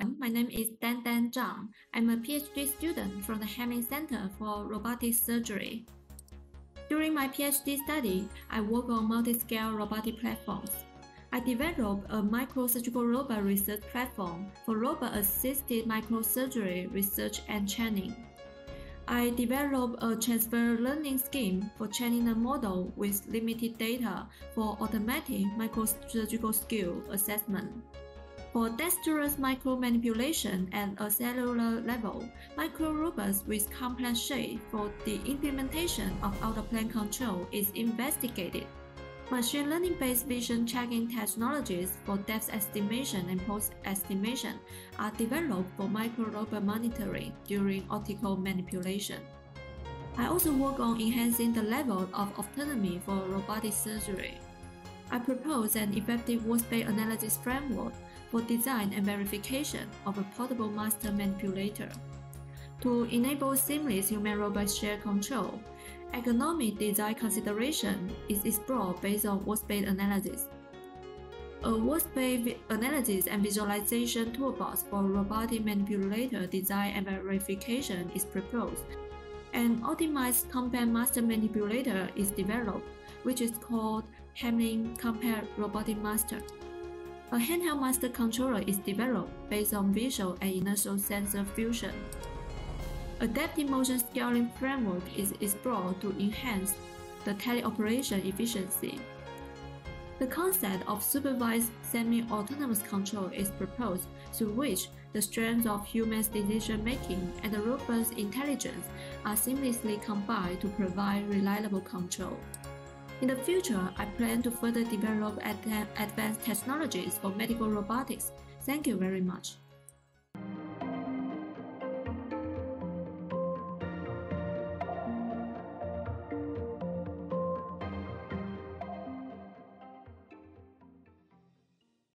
My name is Dandan Zhang. I'm a PhD student from the Hamlyn Center for Robotic Surgery. During my PhD study, I work on multi-scale robotic platforms. I developed a microsurgical robot research platform for robot-assisted microsurgery research and training. I developed a transfer learning scheme for training a model with limited data for automatic microsurgical skill assessment. For dexterous micromanipulation at a cellular level, microrobots with complex shape for the implementation of out-of-plane control is investigated. Machine learning-based vision checking technologies for depth estimation and pose estimation are developed for microrobot monitoring during optical manipulation. I also work on enhancing the level of autonomy for robotic surgery. I propose an effective workspace analysis framework for design and verification of a portable master manipulator. To enable seamless human-robot shared control, ergonomic design consideration is explored based on workspace analysis. A workspace analysis and visualization toolbox for robotic manipulator design and verification is proposed. An optimized compact master manipulator is developed, which is called Hamlyn Compact Robotic Master. A handheld master controller is developed based on visual and inertial sensor fusion. Adaptive motion scaling framework is explored to enhance the teleoperation efficiency. The concept of supervised semi-autonomous control is proposed through which the strengths of human decision making and the robot's intelligence are seamlessly combined to provide reliable control. In the future, I plan to further develop advanced technologies for medical robotics. Thank you very much.